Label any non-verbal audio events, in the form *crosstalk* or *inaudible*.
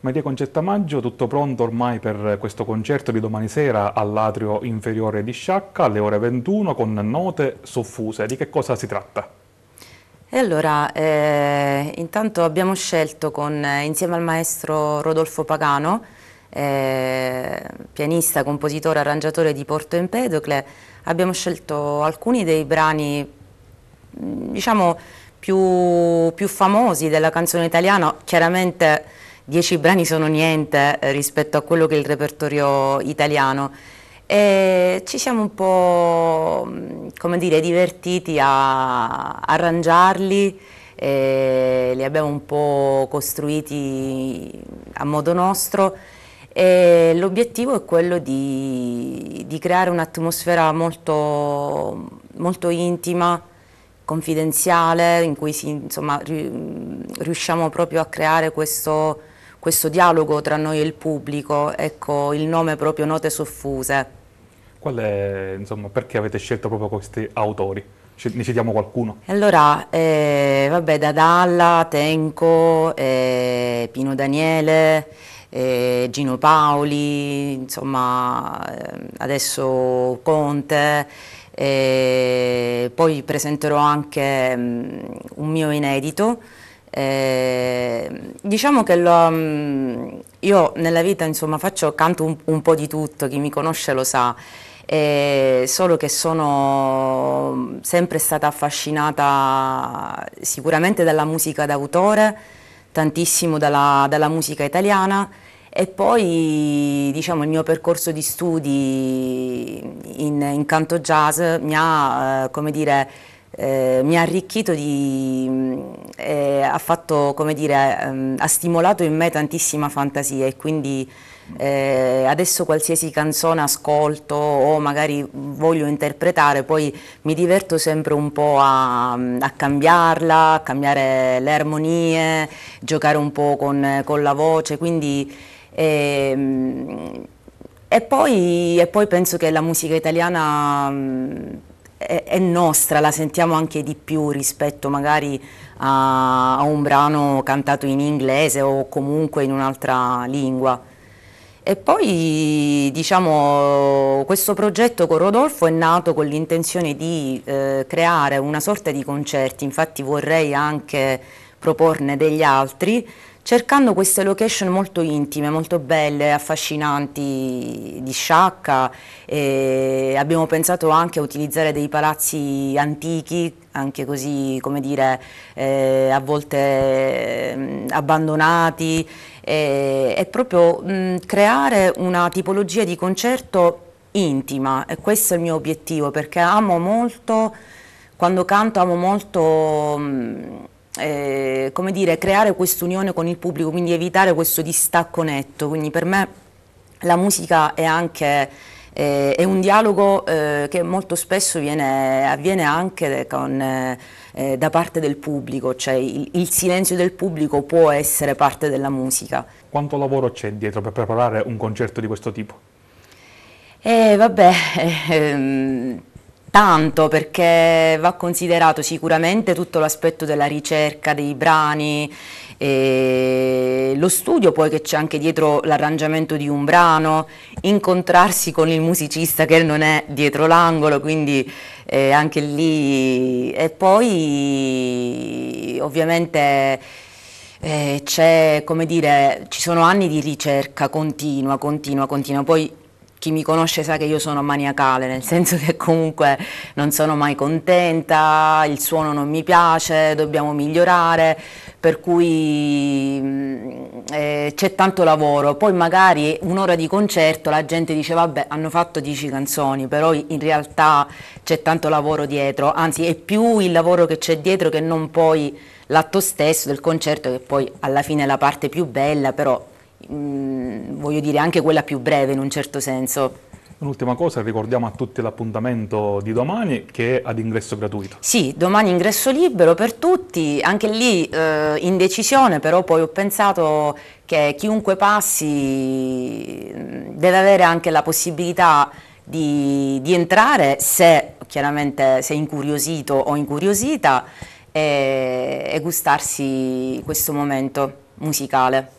Maria Concetta Maggio, tutto pronto ormai per questo concerto di domani sera all'atrio inferiore di Sciacca alle ore 21 con note soffuse. Di che cosa si tratta? E allora, eh, intanto abbiamo scelto con, insieme al maestro Rodolfo Pagano, eh, pianista, compositore, arrangiatore di Porto Empedocle, abbiamo scelto alcuni dei brani, diciamo, più, più famosi della canzone italiana, chiaramente dieci brani sono niente eh, rispetto a quello che è il repertorio italiano. E ci siamo un po' come dire, divertiti a arrangiarli li abbiamo un po' costruiti a modo nostro. E l'obiettivo è quello di, di creare un'atmosfera molto, molto intima confidenziale in cui si, insomma, riusciamo proprio a creare questo questo dialogo tra noi e il pubblico, ecco il nome proprio Note Soffuse. Qual è, insomma, perché avete scelto proprio questi autori? Ne citiamo qualcuno? Allora, eh, vabbè, Dadalla, Tenco, eh, Pino Daniele, eh, Gino Paoli, insomma, eh, adesso Conte, eh, poi presenterò anche um, un mio inedito, eh, diciamo che lo, mm, io nella vita insomma faccio, canto un, un, po' di tutto, chi mi conosce lo sa, eh, solo che sono sempre stata affascinata sicuramente dalla musica d'autore, tantissimo dalla, dalla, musica italiana e poi diciamo, il mio percorso di studi in, in canto jazz mi ha, eh, come dire, eh, mi ha arricchito di, mm, eh, ha fatto, dire, ehm, ha stimolato in me tantissima fantasia e quindi eh, adesso qualsiasi canzone ascolto o magari voglio interpretare, poi mi diverto sempre un po' a, a cambiarla, a cambiare le armonie, giocare un po' con, con la voce, quindi ehm, e poi, e poi penso che la musica italiana mm, è, nostra, la sentiamo anche di più rispetto magari a, a un brano cantato in inglese o comunque in un'altra lingua. E poi diciamo questo progetto con Rodolfo è nato con l'intenzione di eh, creare una sorta di concerti, infatti vorrei anche proporne degli altri cercando queste location molto intime, molto belle, affascinanti di Sciacca abbiamo pensato anche a utilizzare dei palazzi antichi, anche così come dire eh, a volte eh, abbandonati e, e proprio mh, creare una tipologia di concerto intima. E questo è il mio obiettivo perché amo molto, quando canto amo molto mh, eh, come dire, creare quest'unione con il pubblico, quindi evitare questo distacco netto. Quindi per me la musica è anche eh, è un dialogo eh, che molto spesso viene, avviene anche con, eh, da parte del pubblico, cioè il, il, silenzio del pubblico può essere parte della musica. Quanto lavoro c'è dietro per preparare un concerto di questo tipo? Eh, vabbè, *laughs* ehm, tanto perché va considerato sicuramente tutto l'aspetto della ricerca dei brani, lo studio poi che c'è anche dietro l'arrangiamento di un brano, incontrarsi con il musicista che non è dietro l'angolo, quindi eh, anche lì e poi ovviamente eh, c'è come dire ci sono anni di ricerca continua, continua, continua, poi chi mi conosce sa che io sono maniacale, nel senso che comunque non sono mai contenta, il suono non mi piace, dobbiamo migliorare, per cui mm, eh, c'è tanto lavoro. Poi magari un'ora di concerto la gente dice vabbè hanno fatto 10 canzoni, però in realtà c'è tanto lavoro dietro, anzi è più il lavoro che c'è dietro che non poi l'atto stesso del concerto che poi alla fine è la parte più bella, però mh, mm, voglio dire anche quella più breve in un certo senso. Un'ultima cosa, ricordiamo a tutti l'appuntamento di domani che è ad ingresso gratuito. Sì, domani ingresso libero per tutti, anche lì eh, in decisione, però poi ho pensato che chiunque passi mm, deve avere anche la possibilità di, di entrare se chiaramente sei incuriosito o incuriosita e, e gustarsi questo momento musicale.